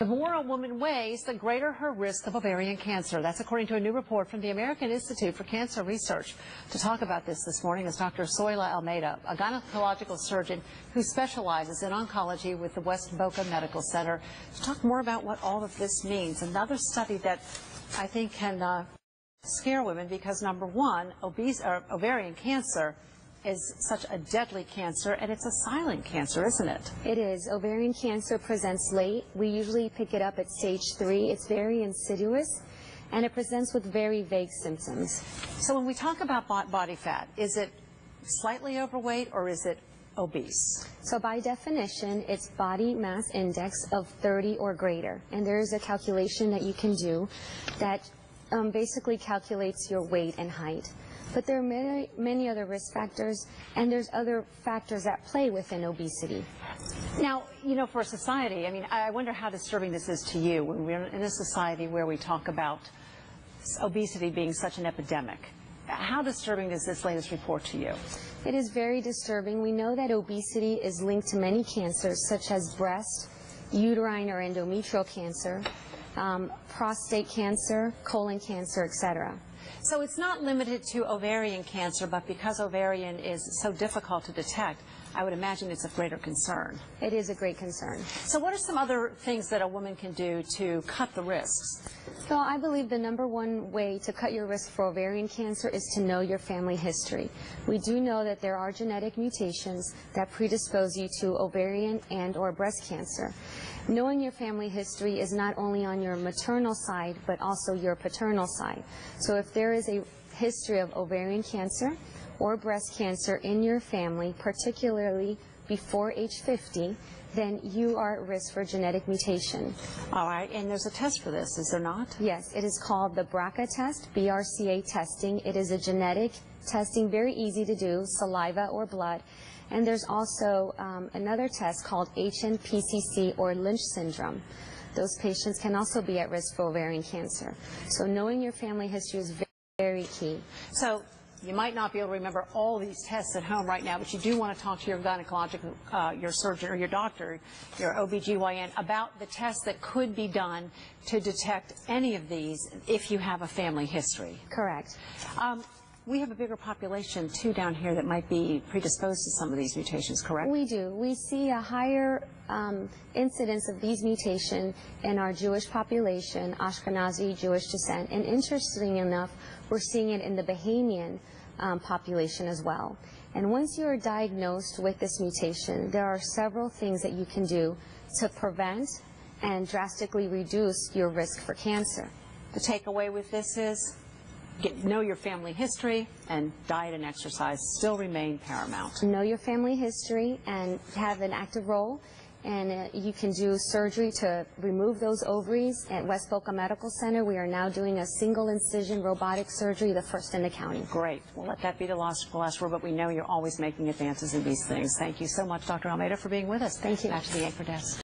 The more a woman weighs, the greater her risk of ovarian cancer. That's according to a new report from the American Institute for Cancer Research. To talk about this this morning is Dr. Zoyla Almeida, a gynecological surgeon who specializes in oncology with the West Boca Medical Center. To talk more about what all of this means, another study that I think can uh, scare women because number one, obese, or ovarian cancer is such a deadly cancer, and it's a silent cancer, isn't it? It is. Ovarian cancer presents late. We usually pick it up at stage three. It's very insidious, and it presents with very vague symptoms. So when we talk about body fat, is it slightly overweight or is it obese? So by definition, it's body mass index of 30 or greater. And there is a calculation that you can do that um, basically calculates your weight and height. But there are many, many other risk factors, and there's other factors that play within obesity. Now, you know, for society, I mean, I wonder how disturbing this is to you when we're in a society where we talk about obesity being such an epidemic. How disturbing is this latest report to you? It is very disturbing. We know that obesity is linked to many cancers, such as breast, uterine or endometrial cancer, um, prostate cancer, colon cancer, etc. So it's not limited to ovarian cancer, but because ovarian is so difficult to detect, I would imagine it's of greater concern. It is a great concern. So what are some other things that a woman can do to cut the risks? So I believe the number one way to cut your risk for ovarian cancer is to know your family history. We do know that there are genetic mutations that predispose you to ovarian and or breast cancer. Knowing your family history is not only on your maternal side, but also your paternal side. So if there is a history of ovarian cancer or breast cancer in your family, particularly before age 50, then you are at risk for genetic mutation. All right, and there's a test for this, is there not? Yes, it is called the BRCA test, BRCA testing. It is a genetic testing, very easy to do, saliva or blood. And there's also um, another test called HNPCC or Lynch syndrome. Those patients can also be at risk for ovarian cancer. So knowing your family history is very, very key. So you might not be able to remember all these tests at home right now, but you do want to talk to your gynecological, uh, your surgeon or your doctor, your OBGYN, about the tests that could be done to detect any of these if you have a family history. Correct. Um, we have a bigger population, too, down here that might be predisposed to some of these mutations, correct? We do. We see a higher um, incidence of these mutations in our Jewish population, Ashkenazi Jewish descent. And interesting enough, we're seeing it in the Bahamian um, population as well. And once you are diagnosed with this mutation, there are several things that you can do to prevent and drastically reduce your risk for cancer. The takeaway with this is get, know your family history, and diet and exercise still remain paramount. Know your family history and have an active role. And uh, you can do surgery to remove those ovaries. At West Boca Medical Center, we are now doing a single incision robotic surgery, the first in the county. Great. Well, let that be the last, the last word, but we know you're always making advances in these things. Thank you so much, Dr. Almeida, for being with us. Thank you. Back to the anchor desk.